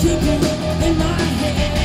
Keep it in my head.